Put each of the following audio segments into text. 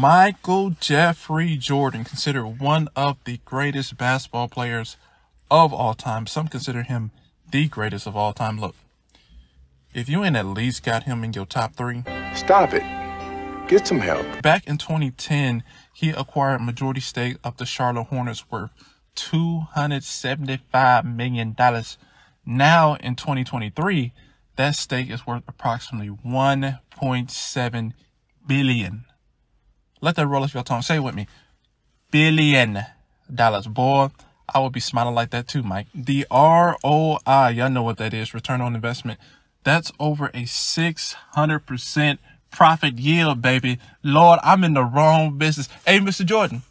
Michael Jeffrey Jordan, considered one of the greatest basketball players of all time. Some consider him the greatest of all time. Look, if you ain't at least got him in your top three, Stop it. Get some help. back in 2010, he acquired majority stake of the Charlotte Hornets worth $275 million. Now in 2023, that stake is worth approximately 1.7 billion. Let that roll off your tongue. Say it with me. Billion dollars. Boy, I would be smiling like that too, Mike. The ROI, y'all know what that is, return on investment. That's over a 600% profit yield, baby. Lord, I'm in the wrong business. Hey, Mr. Jordan,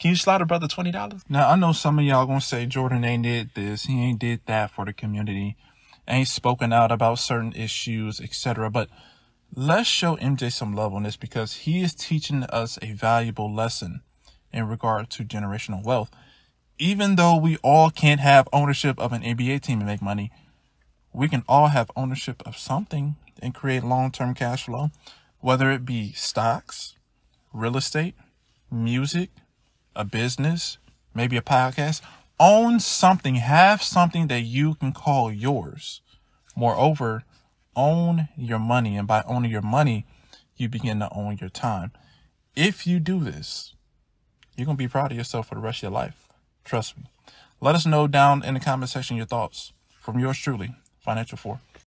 can you slide a brother $20? Now, I know some of y'all gonna say Jordan ain't did this, he ain't did that for the community, ain't spoken out about certain issues, etc. But let's show MJ some love on this because he is teaching us a valuable lesson in regard to generational wealth. Even though we all can't have ownership of an NBA team and make money, we can all have ownership of something and create long-term cash flow, whether it be stocks, real estate, music, a business, maybe a podcast. Own something, have something that you can call yours. Moreover, own your money. And by owning your money, you begin to own your time. If you do this, you're going to be proud of yourself for the rest of your life. Trust me. Let us know down in the comment section your thoughts. From yours truly, Financial 4.